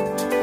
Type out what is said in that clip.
you